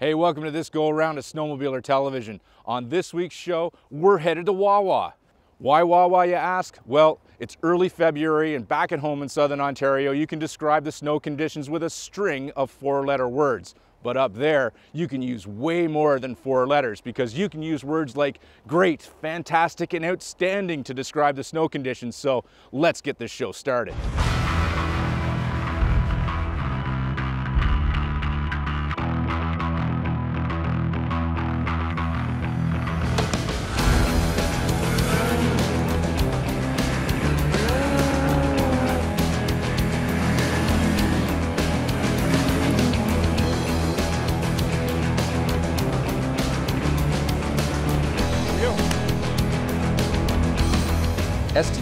Hey, welcome to this go around of Snowmobiler Television. On this week's show, we're headed to Wawa. Why Wawa, you ask? Well, it's early February and back at home in Southern Ontario, you can describe the snow conditions with a string of four letter words. But up there, you can use way more than four letters because you can use words like great, fantastic, and outstanding to describe the snow conditions. So let's get this show started.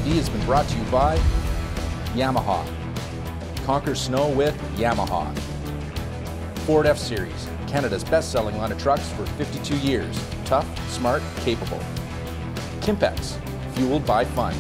Has been brought to you by Yamaha. Conquer snow with Yamaha. Ford F-Series, Canada's best-selling line of trucks for 52 years. Tough, smart, capable. Kimpex, fueled by fun.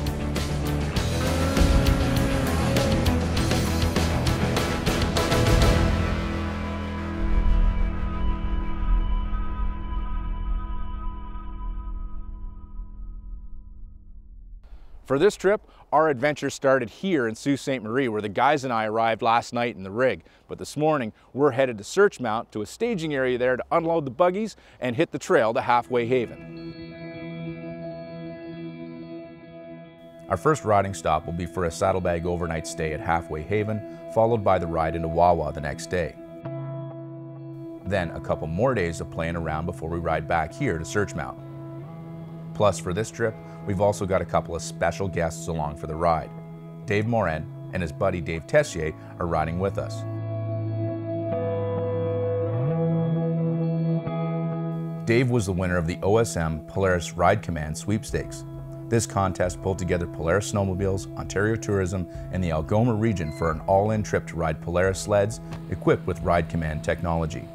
For this trip, our adventure started here in Sault Ste. Marie, where the guys and I arrived last night in the rig. But this morning, we're headed to Searchmount to a staging area there to unload the buggies and hit the trail to Halfway Haven. Our first riding stop will be for a saddlebag overnight stay at Halfway Haven, followed by the ride into Wawa the next day. Then a couple more days of playing around before we ride back here to Searchmount. Plus, for this trip, we've also got a couple of special guests along for the ride. Dave Morin and his buddy Dave Tessier are riding with us. Dave was the winner of the OSM Polaris Ride Command Sweepstakes. This contest pulled together Polaris Snowmobiles, Ontario Tourism, and the Algoma region for an all-in trip to ride Polaris sleds equipped with Ride Command technology.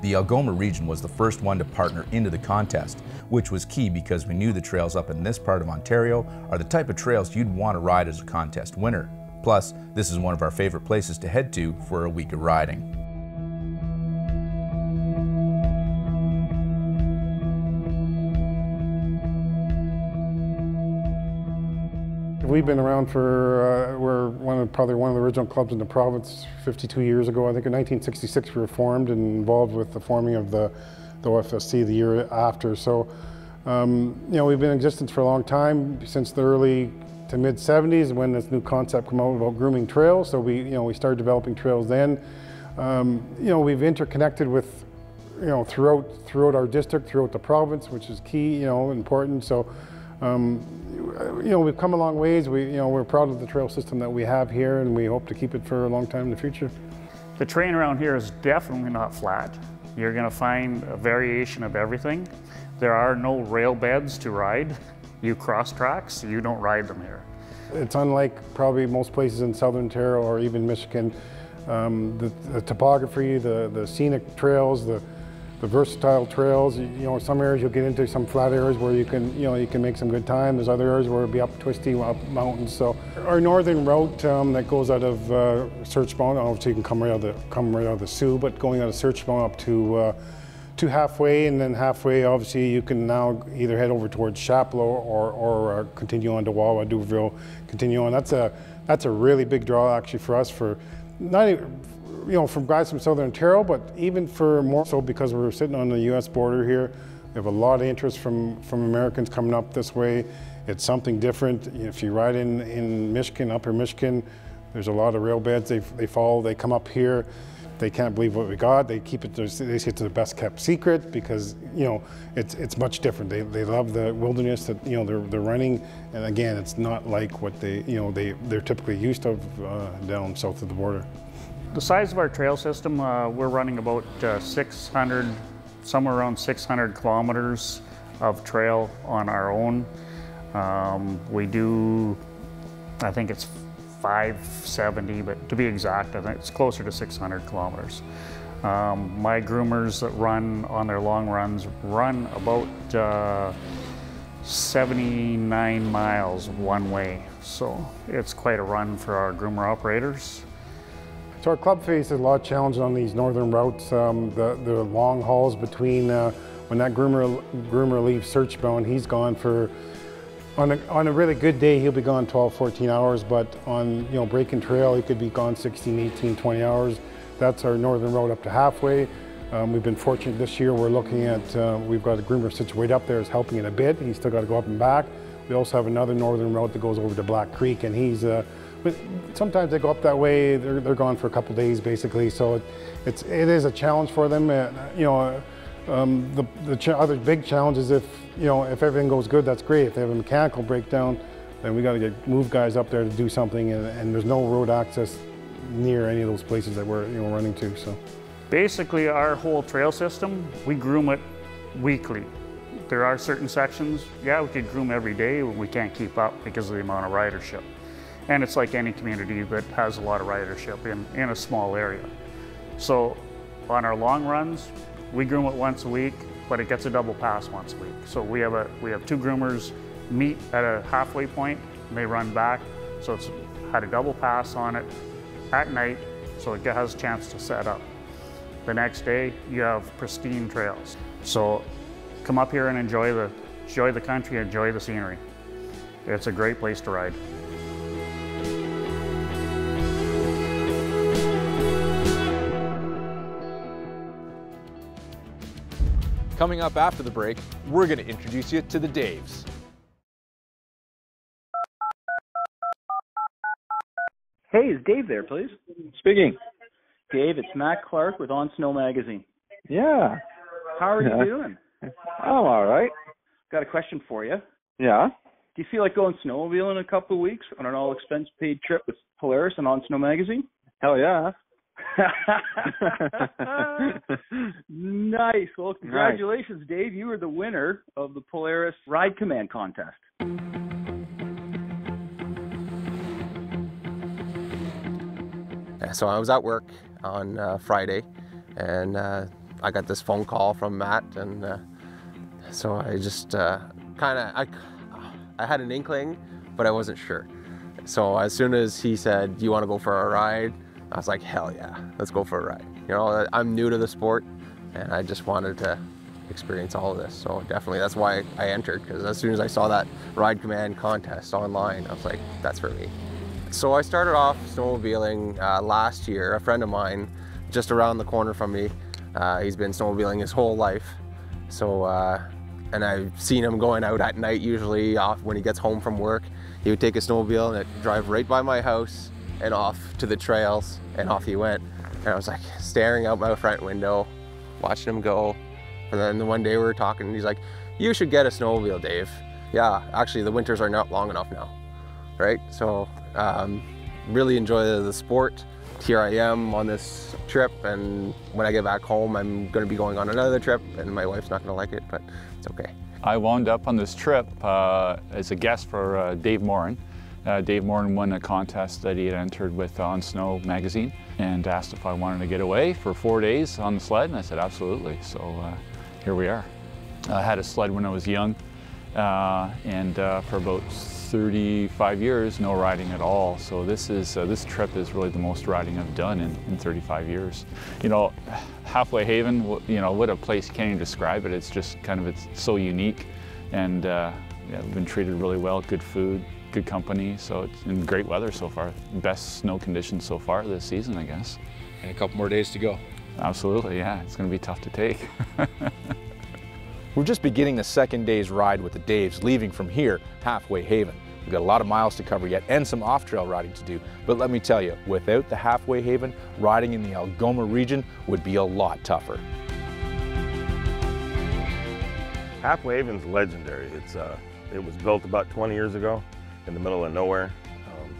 The Algoma region was the first one to partner into the contest, which was key because we knew the trails up in this part of Ontario are the type of trails you'd want to ride as a contest winner. Plus, this is one of our favorite places to head to for a week of riding. We've been around for, uh, we're one of, probably one of the original clubs in the province 52 years ago. I think in 1966 we were formed and involved with the forming of the, the OFSC the year after. So, um, you know, we've been in existence for a long time, since the early to mid 70s when this new concept came out about grooming trails. So we, you know, we started developing trails then. Um, you know, we've interconnected with, you know, throughout, throughout our district, throughout the province, which is key, you know, important. So, um, you know, we've come a long ways. We, you know, we're proud of the trail system that we have here, and we hope to keep it for a long time in the future. The terrain around here is definitely not flat. You're going to find a variation of everything. There are no rail beds to ride. You cross tracks, you don't ride them here. It's unlike probably most places in Southern Ontario or even Michigan. Um, the, the, topography, the, the scenic trails, the, the versatile trails. You know, some areas you'll get into some flat areas where you can, you know, you can make some good time. There's other areas where it'll be up twisty, up mountains. So our northern route um, that goes out of uh, Searchmount, obviously you can come right out of the, come right out of the Soo, but going out of Searchmount up to uh, to halfway, and then halfway, obviously, you can now either head over towards Chapleau or, or uh, continue on to Wawa, Dubreuilville, continue on. That's a that's a really big draw actually for us for not even, you know, from guys from Southern Ontario, but even for more so because we're sitting on the U.S. border here. We have a lot of interest from, from Americans coming up this way. It's something different. If you ride in, in Michigan, upper Michigan, there's a lot of rail beds they, they follow. They come up here. They can't believe what we got. They keep it, they say it's the best kept secret because, you know, it's, it's much different. They, they love the wilderness that, you know, they're, they're running. And again, it's not like what they, you know, they, they're typically used to uh, down south of the border. The size of our trail system, uh, we're running about uh, 600, somewhere around 600 kilometers of trail on our own. Um, we do, I think it's 570, but to be exact, I think it's closer to 600 kilometers. Um, my groomers that run on their long runs run about uh, 79 miles one way. So it's quite a run for our groomer operators. So our club faces a lot of challenges on these northern routes. Um, the, the long hauls between uh, when that groomer groomer leaves Searchmount, he's gone for on a, on a really good day, he'll be gone 12, 14 hours, but on you know breaking trail, he could be gone 16, 18, 20 hours. That's our northern road up to halfway. Um, we've been fortunate this year. We're looking at, uh, we've got a groomer situated up there is helping it a bit. He's still got to go up and back. We also have another northern road that goes over to Black Creek, and he's, uh, but sometimes they go up that way. They're, they're gone for a couple days basically. So it, it's it is a challenge for them. Uh, you know, um, the, the other big challenge is if, you know, if everything goes good, that's great. If they have a mechanical breakdown, then we got to get move guys up there to do something, and, and, there's no road access near any of those places that we're you know running to. So, basically, our whole trail system, we groom it weekly. There are certain sections, yeah, we could groom every day, but we can't keep up because of the amount of ridership. And it's like any community that has a lot of ridership in, in a small area. So on our long runs, we groom it once a week, but it gets a double pass once a week. So we have a we have two groomers meet at a halfway point, and they run back. So it's had a double pass on it at night, so it has a chance to set up. The next day, you have pristine trails. So come up here and enjoy the enjoy the country, enjoy the scenery. It's a great place to ride. Coming up after the break, we're going to introduce you to the Daves. Hey, is Dave there, please? Speaking. Dave, it's Matt Clark with On Snow Magazine. Yeah. How are you doing? I'm all right. Got a question for you. Yeah. Do you feel like going snowmobiling in a couple of weeks on an all expense paid trip with Polaris and On Snow Magazine? Hell yeah. nice. Well, congratulations, nice. Dave. You were the winner of the Polaris Ride Command contest. So I was at work on uh, Friday, and uh, I got this phone call from Matt, and uh, so I just uh, kind of I, I had an inkling, but I wasn't sure. So as soon as he said, "Do you want to go for a ride?" I was like, hell yeah, let's go for a ride. You know, I'm new to the sport and I just wanted to experience all of this. So definitely that's why I entered because as soon as I saw that Ride Command contest online, I was like, that's for me. So I started off snowmobiling uh, last year. A friend of mine just around the corner from me, uh, he's been snowmobiling his whole life. So, uh, and I've seen him going out at night usually off when he gets home from work. He would take a snowmobile and drive right by my house and off to the trails, and off he went. And I was like staring out my front window, watching him go. And then one day we were talking, and he's like, "You should get a snowmobile, Dave." Yeah, actually, the winters are not long enough now, right? So, um, really enjoy the, the sport. Here I am on this trip, and when I get back home, I'm going to be going on another trip, and my wife's not going to like it, but it's okay. I wound up on this trip uh, as a guest for uh, Dave Morin. Uh, Dave Morin won a contest that he had entered with On Snow magazine and asked if I wanted to get away for four days on the sled, and I said absolutely. So uh, here we are. I had a sled when I was young, uh, and uh, for about 35 years, no riding at all. So this is uh, this trip is really the most riding I've done in, in 35 years. You know, Halfway Haven, you know, what a place, can't even describe it. It's just kind of, it's so unique, and uh, yeah, we've been treated really well, good food, good company, so it's in great weather so far. Best snow conditions so far this season, I guess. And a couple more days to go. Absolutely, yeah. It's going to be tough to take. We're just beginning the second day's ride with the Daves, leaving from here, Halfway Haven. We've got a lot of miles to cover yet and some off-trail riding to do. But let me tell you, without the Halfway Haven, riding in the Algoma region would be a lot tougher. Halfway Haven's legendary. It's, uh, it was built about 20 years ago in the middle of nowhere. Um,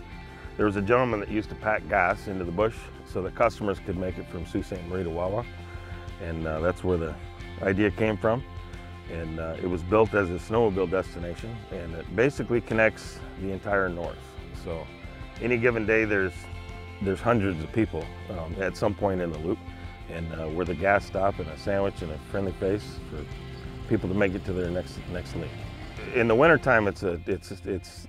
there was a gentleman that used to pack gas into the bush so that customers could make it from Sault Ste. Marie to Wawa. And uh, that's where the idea came from. And uh, it was built as a snowmobile destination and it basically connects the entire north. So any given day there's there's hundreds of people um, at some point in the loop and uh, we're the gas stop and a sandwich and a friendly face for people to make it to their next next link in the wintertime, it's a, it's, it's,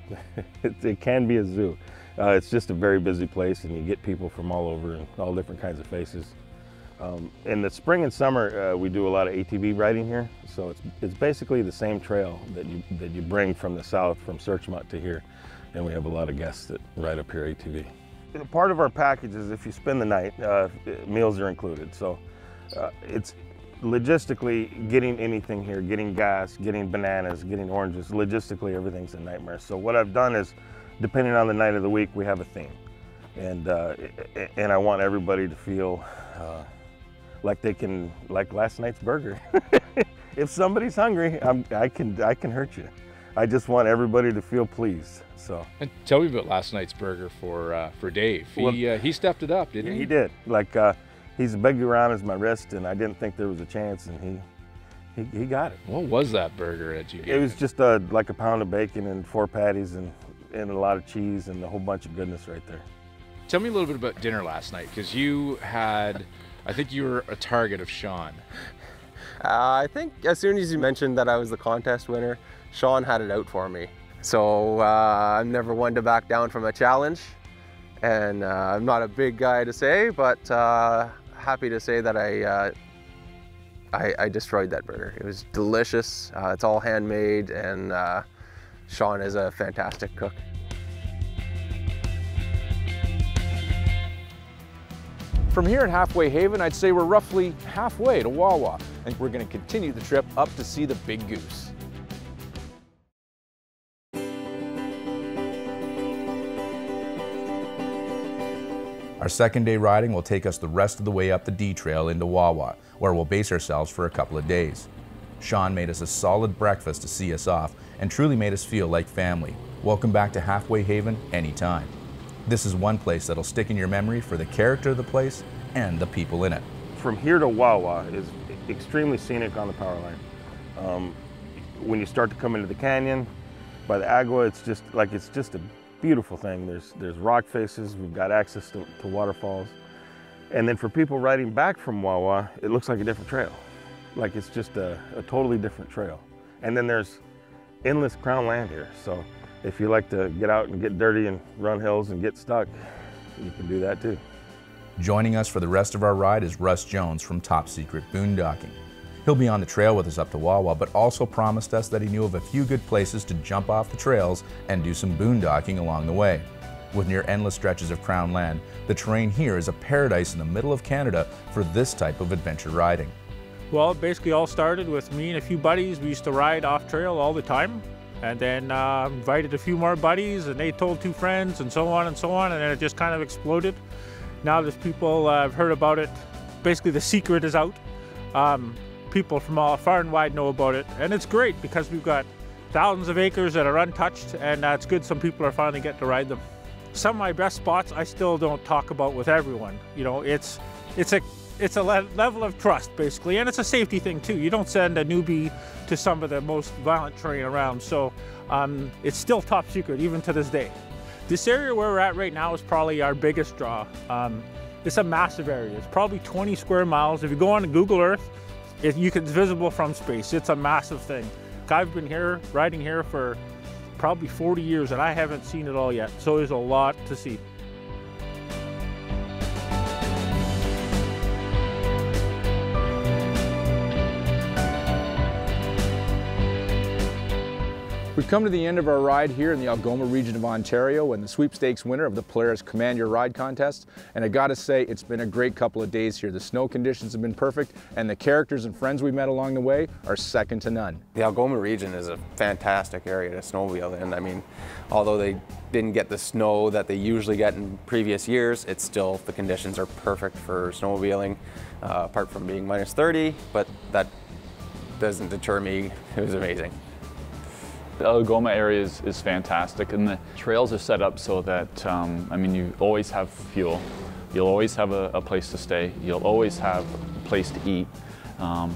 it, can be a zoo. Uh, it's just a very busy place, and you get people from all over and all different kinds of faces. Um, in the spring and summer, uh, we do a lot of ATV riding here, so it's it's basically the same trail that you that you bring from the south, from Searchmont to here, and we have a lot of guests that ride up here ATV. Part of our package is if you spend the night, uh, meals are included. So uh, it's logistically getting anything here, getting gas, getting bananas, getting oranges. Logistically, everything's a nightmare. So what I've done is, depending on the night of the week, we have a theme, and uh, and I want everybody to feel uh, like they can, like last night's burger. if somebody's hungry, I'm, I can I can hurt you. I just want everybody to feel pleased. So. And tell me about last night's burger for uh, for Dave. He Well- uh, he stepped it up, didn't Yeah, he? he did. Like uh, he's big around as my wrist, and I didn't think there was a chance, and he he, he got it. What was that burger that you gave? It was just uh, like a pound of bacon and four patties and and a lot of cheese and a whole bunch of goodness right there. Tell me a little bit about dinner last night because you had, I think you were a target of Sean. Uh, I think as soon as you mentioned that I was the contest winner, Sean had it out for me. So uh, I'm never one to back down from a challenge. And uh, I'm not a big guy to say, but uh, happy to say that I, uh, I, I destroyed that burger. It was delicious. Uh, it's all handmade, and uh, Sean is a fantastic cook. From here in Halfway Haven, I'd say we're roughly halfway to Wawa, and we're going to continue the trip up to see the Big Goose. Our second day riding will take us the rest of the way up the D Trail into Wawa, where we'll base ourselves for a couple of days. Sean made us a solid breakfast to see us off and truly made us feel like family. Welcome back to Halfway Haven anytime. This is one place that'll stick in your memory for the character of the place and the people in it. From here to Wawa is extremely scenic on the power line. Um, when you start to come into the canyon, by the Agawa, it's just like it's just a beautiful thing. There's there's rock faces. We've got access to, to waterfalls, and then for people riding back from Wawa, it looks like a different trail. Like it's just a, a totally different trail. And then there's endless crown land here. So if you like to get out and get dirty and run hills and get stuck, you can do that too. Joining us for the rest of our ride is Russ Jones from Top Secret Boondocking. He'll be on the trail with us up to Wawa, but also promised us that he knew of a few good places to jump off the trails and do some boondocking along the way. With near endless stretches of crown land, the terrain here is a paradise in the middle of Canada for this type of adventure riding. Well, it basically all started with me and a few buddies. We used to ride off trail all the time. And then uh, invited a few more buddies, and they told two friends, and so on and so on. And then it just kind of exploded. Now there's people uh, have heard about it. Basically, the secret is out. Um, people from all far and wide know about it, and it's great because we've got thousands of acres that are untouched, and it's good some people are finally getting to ride them. Some of my best spots I still don't talk about with everyone. You know, it's it's a it's a le- level of trust basically, and it's a safety thing too. You don't send a newbie to some of the most violent terrain around, so um, it's still top secret even to this day. This area where we're at right now is probably our biggest draw. Um, it's a massive area. It's probably 20 square miles. If you go on Google Earth, you can, it's visible from space. It's a massive thing. I've been here, riding here for probably 40 years, and I haven't seen it all yet. So there's a lot to see. We've come to the end of our ride here in the Algoma region of Ontario and the sweepstakes winner of the Polaris Command Your Ride contest. And I gotta say, it's been a great couple of days here. The snow conditions have been perfect and the characters and friends we met along the way are second to none. The Algoma region is a fantastic area to snowmobile in. I mean, although they didn't get the snow that they usually get in previous years, it's still, the conditions are perfect for snowmobiling, uh, apart from being minus 30, but that doesn't deter me. It was amazing. The Algoma area is, is fantastic, and the trails are set up so that, um, I mean, you always have fuel, you'll always have a, a place to stay, you'll always have a place to eat. Um,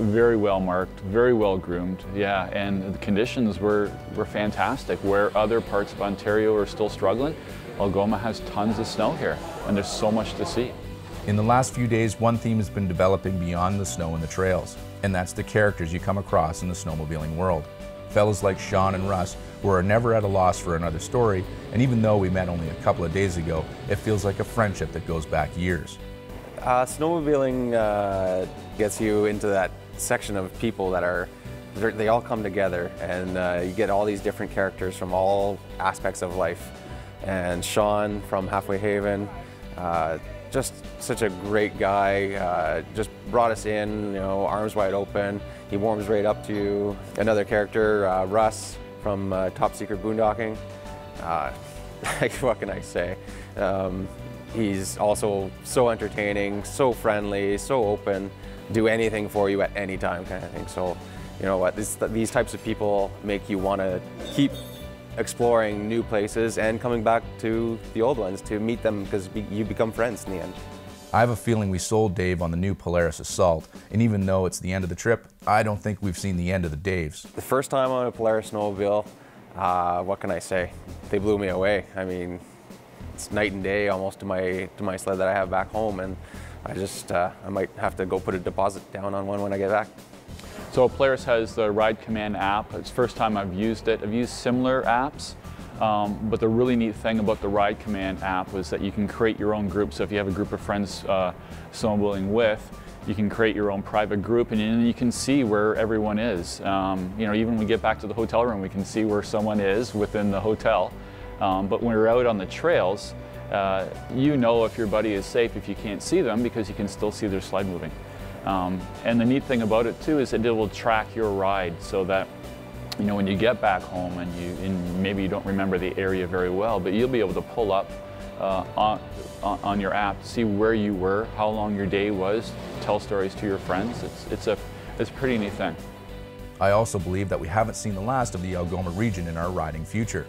very well marked, very well groomed, yeah, and the conditions were, were fantastic. Where other parts of Ontario are still struggling, Algoma has tons of snow here, and there's so much to see. In the last few days, one theme has been developing beyond the snow and the trails, and that's the characters you come across in the snowmobiling world. Fellas like Sean and Russ, who are never at a loss for another story, and even though we met only a couple of days ago, it feels like a friendship that goes back years. Uh, snowmobiling uh, gets you into that section of people that are, they all come together and uh, you get all these different characters from all aspects of life. And Sean from Halfway Haven, uh, just such a great guy, uh, just brought us in, you know, arms wide open. He warms right up to. Another character, uh, Russ from Top Secret Boondocking. what can I say? Um, he's also so entertaining, so friendly, so open, do anything for you at any time kind of thing. So, you know what, this, these types of people make you want to keep exploring new places and coming back to the old ones to meet them because you become friends in the end. I have a feeling we sold Dave on the new Polaris Assault, and even though it's the end of the trip, I don't think we've seen the end of the Daves. The first time on a Polaris snowmobile, uh, what can I say? They blew me away. I mean, it's night and day almost to my to my sled that I have back home, and I just uh, I might have to go put a deposit down on one when I get back. So Polaris has the Ride Command app. It's the first time I've used it. I've used similar apps, um, but the really neat thing about the Ride Command app was that you can create your own group. So if you have a group of friends uh, snowmobiling with, you can create your own private group and you can see where everyone is. Um, you know, even when we get back to the hotel room, we can see where someone is within the hotel. Um, but when we're out on the trails, uh, you know if your buddy is safe if you can't see them because you can still see their sled moving. Um, and the neat thing about it too is that it will track your ride so that you know when you get back home and you and maybe you don't remember the area very well, but you'll be able to pull up uh, on, on your app see where you were, how long your day was, tell stories to your friends. It's, it's, a, it's a pretty neat thing. I also believe that we haven't seen the last of the Algoma region in our riding future.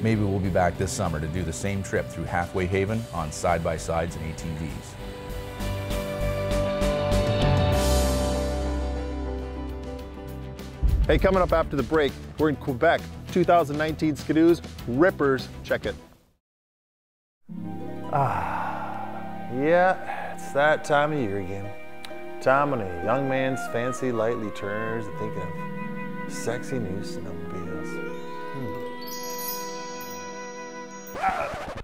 Maybe we'll be back this summer to do the same trip through Halfway Haven on side-by-sides and ATVs. Hey, coming up after the break, we're in Quebec. 2019 Ski-Doos, Rippers, check it. Ah, yeah, it's that time of year again. Time when a young man's fancy lightly turns to thinking of sexy new snowmobiles.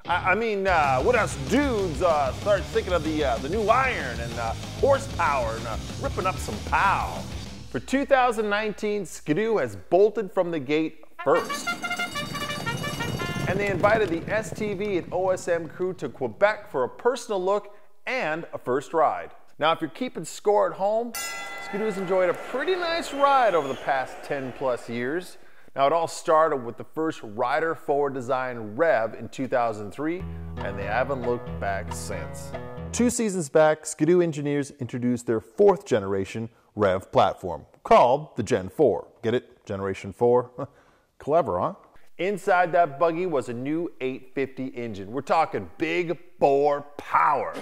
I, I mean, uh, what else dudes uh, start thinking of the, uh, the new iron and uh, horsepower and uh, ripping up some pow? For 2019, Ski-Doo has bolted from the gate first. And they invited the STV and OSM crew to Quebec for a personal look and a first ride. Now, if you're keeping score at home, Ski-Doo's enjoyed a pretty nice ride over the past 10 plus years. Now, it all started with the first rider forward design Rev in 2003, and they haven't looked back since. Two seasons back, Ski-Doo engineers introduced their fourth generation Rev platform, called the Gen 4. Get it? Generation 4? Clever, huh? Inside that buggy was a new 850 engine. We're talking big bore power.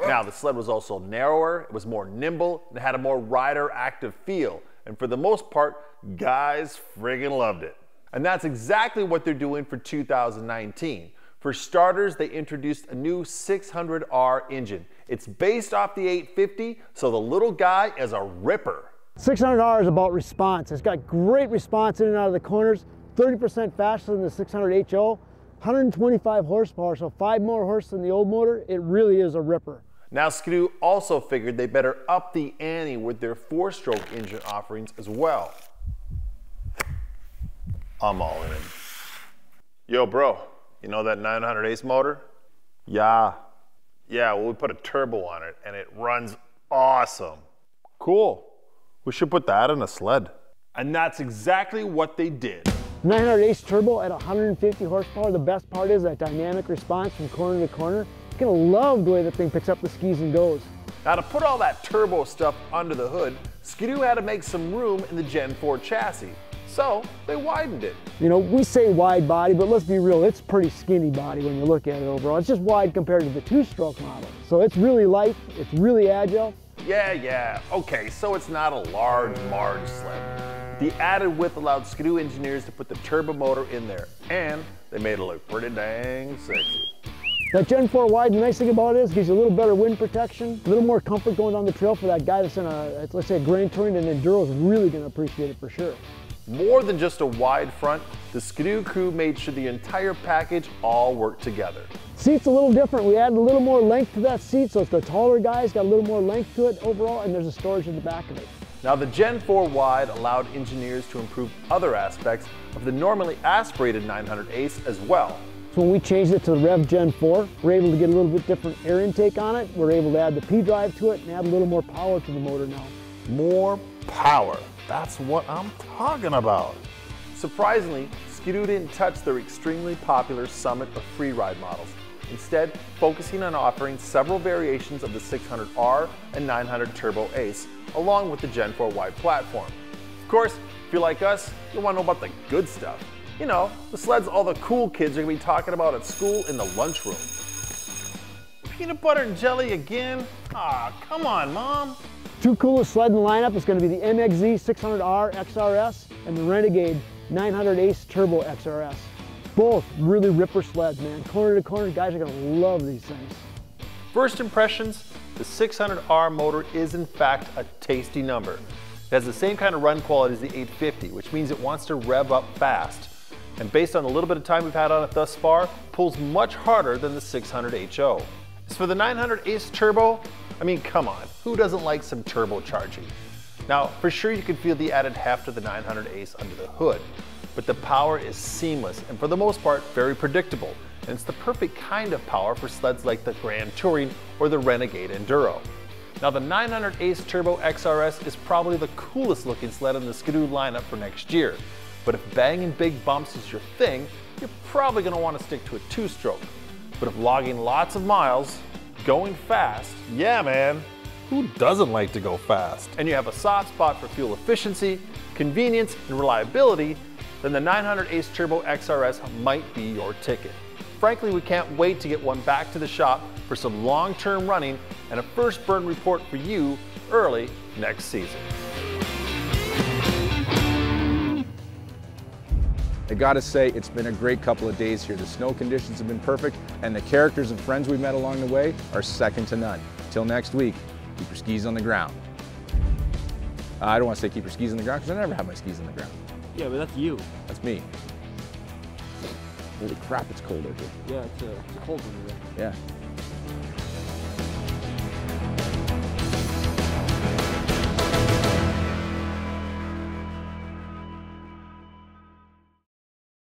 now, the sled was also narrower, it was more nimble, and had a more rider active feel. And for the most part, guys friggin' loved it. And that's exactly what they're doing for 2019. For starters, they introduced a new 600R engine. It's based off the 850, so the little guy is a ripper. 600R is about response. It's got great response in and out of the corners, 30% faster than the 600 HO, 125 horsepower, so five more horse than the old motor. It really is a ripper. Now Ski-Doo also figured they better up the ante with their four-stroke engine offerings as well. I'm all in. Yo, bro, you know that 900 Ace motor? Yeah. Yeah, well, we put a turbo on it and it runs awesome. Cool. We should put that in a sled. And that's exactly what they did. 900 Ace Turbo at 150 horsepower. The best part is that dynamic response from corner to corner. You're gonna love the way the thing picks up the skis and goes. Now to put all that turbo stuff under the hood, Ski-Doo had to make some room in the Gen 4 chassis. So they widened it. You know, we say wide body, but let's be real, it's pretty skinny body when you look at it overall. It's just wide compared to the two-stroke model. So it's really light, it's really agile. Yeah, yeah, okay, so it's not a large Marge sled. The added width allowed Ski-Doo engineers to put the turbo motor in there, and they made it look pretty dang sexy. That Gen 4 wide, the nice thing about it is it gives you a little better wind protection, a little more comfort going down the trail for that guy that's in a, let's say a Grand touring and enduro is really gonna appreciate it for sure. More than just a wide front, the Ski-Doo crew made sure the entire package all worked together. Seat's a little different. We added a little more length to that seat, so it's the taller guys got a little more length to it overall, and there's a storage in the back of it. Now the Gen 4 Wide allowed engineers to improve other aspects of the normally aspirated 900 Ace as well. So when we changed it to the Rev Gen 4, we're able to get a little bit different air intake on it. We're able to add the P-drive to it and add a little more power to the motor now. More power. That's what I'm talking about. Surprisingly, Ski-Doo didn't touch their extremely popular Summit or Freeride models, instead focusing on offering several variations of the 600R and 900 Turbo Ace, along with the Gen 4 wide platform. Of course, if you're like us, you want to know about the good stuff. You know, the sleds all the cool kids are going to be talking about at school in the lunchroom. Peanut butter and jelly again? Aw, oh, come on, Mom. Two coolest sled in the lineup is going to be the MXZ 600R XRS and the Renegade 900 Ace Turbo XRS. Both really ripper sleds, man. Corner to corner, guys are going to love these things. First impressions, the 600R motor is in fact a tasty number. It has the same kind of run quality as the 850, which means it wants to rev up fast. And based on the little bit of time we've had on it thus far, pulls much harder than the 600 HO. As for the 900 Ace Turbo, I mean, come on, who doesn't like some turbocharging? Now, for sure you can feel the added heft of the 900 Ace under the hood, but the power is seamless and for the most part very predictable, and it's the perfect kind of power for sleds like the Grand Touring or the Renegade Enduro. Now the 900 Ace Turbo XRS is probably the coolest looking sled in the Ski-Doo lineup for next year, but if banging big bumps is your thing, you're probably going to want to stick to a two-stroke. But if logging lots of miles, going fast, yeah man, who doesn't like to go fast? And you have a soft spot for fuel efficiency, convenience, and reliability, then the 900 Ace Turbo XRS might be your ticket. Frankly, we can't wait to get one back to the shop for some long-term running and a first burn report for you early next season. I gotta say, it's been a great couple of days here. The snow conditions have been perfect, and the characters and friends we met along the way are second to none. Till next week, keep your skis on the ground. Uh, I don't want to say keep your skis on the ground because I never have my skis on the ground. Yeah, but that's you. That's me. Holy crap, it's cold over here. Yeah, it's, uh, it's cold over there. Yeah.